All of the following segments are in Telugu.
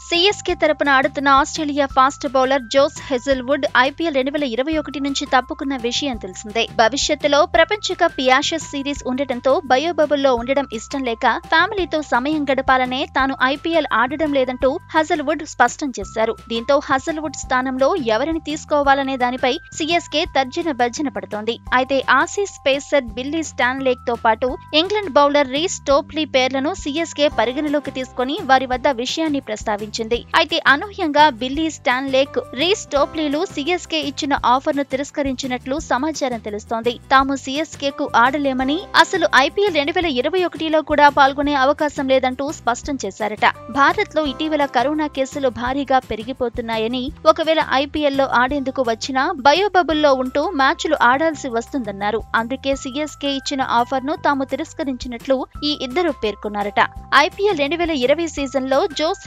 సిఎస్కే తరపున ఆడుతున్న Australia fast bowler Josh Hazlewood IPL రెండు వేల ఇరవై ఒకటి నుంచి తప్పుకున్న విషయం తెలిసిందే. భవిష్యత్తులో ప్రపంచ కప్ యాషెస్ సిరీస్ ఉండటంతో బయోబబుల్లో ఉండడం ఇష్టం లేక ఫ్యామిలీతో సమయం గడపాలనే తాను ఐపీఎల్ ఆడడం లేదంటూ హజల్వుడ్ స్పష్టం చేశారు. దీంతో హజల్వుడ్ స్థానంలో ఎవరిని తీసుకోవాలనే దానిపై సిఎస్కే తర్జన భర్జన పడుతోంది. అయితే ఆసీస్ పేసర్ బిల్లీ స్టాన్లేక్తో పాటు ఇంగ్లాండ్ బౌలర్ రీస్ టోప్లీ పేర్లను సిఎస్కే పరిగణలోకి తీసుకుని వారి వద్ద విషయాన్ని ప్రస్తావించారు. ప్రస్తావించింది అయితే అనూహ్యంగా బిల్లీ స్టాన్లేక్ రీస్ టోప్లీలు సిఎస్కే ఇచ్చిన ఆఫర్ను తిరస్కరించినట్లు సమాచారం తెలుస్తోంది. తాము సిఎస్కే కు ఆడలేమని అసలు ఐపీఎల్ రెండు వేల ఇరవై ఒకటిలో కూడా పాల్గొనే అవకాశం లేదంటూ స్పష్టం చేశారట. భారత్లో ఇటీవల కరోనా కేసులు భారీగా పెరిగిపోతున్నాయని ఒకవేళ ఐపీఎల్లో ఆడేందుకు వచ్చినా బయోబబుల్లో ఉంటూ మ్యాచ్లు ఆడాల్సి వస్తుందన్నారు. అందుకే సిఎస్కే ఇచ్చిన ఆఫర్ను తాము తిరస్కరించినట్లు ఈ ఇద్దరు పేర్కొన్నారట. ఐపీఎల్ రెండు వేల ఇరవై సీజన్లో జోస్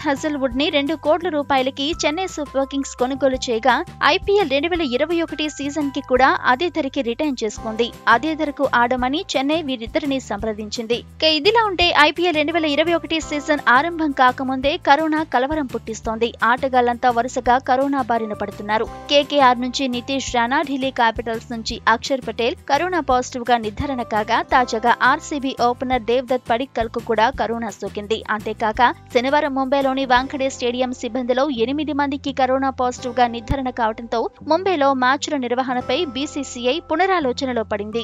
హజల్వుడ్ని రెండు కోట్ల రూపాయలకి చెన్నై సూపర్ కింగ్స్ కొనుగోలు చేయగా ఐపీఎల్ రెండు వేల ఇరవై ఒకటి సీజన్కి కూడా అదే ధరకి రిటర్న్ చేసుకుంది. అదే ధరకు ఆడమని చెన్నై వీరిద్దరిని సంప్రదించింది. ఇక ఇదిలా ఉంటే ఐపీఎల్ రెండు వేల ఇరవై ఒకటి సీజన్ ఆరంభం కాకముందే కరోనా కలవరం పుట్టిస్తోంది. ఆటగాళ్ళంతా వరుసగా కరోనా బారిన పడుతున్నారు. కేకేఆర్ నుంచి నితీష్ రాణా ఢిల్లీ క్యాపిటల్స్ నుంచి అక్షర్ పటేల్ కరోనా పాజిటివ్గా నిర్ధారణ కాగా తాజాగా ఆర్సీబీ ఓపెనర్ దేవ్దత్ పడిక్కల్కు కూడా కరోనా సోకింది. అంతేకాక శనివారం ముంబైలోని వాంఖడే స్టేడియం సిబ్బందిలో ఎనిమిది మందికి కరోనా పాజిటివ్గా నిర్ధారణ కావడంతో ముంబైలో మ్యాచ్ల నిర్వహణపై బీసీసీఐ పునరాలోచనలో పడింది.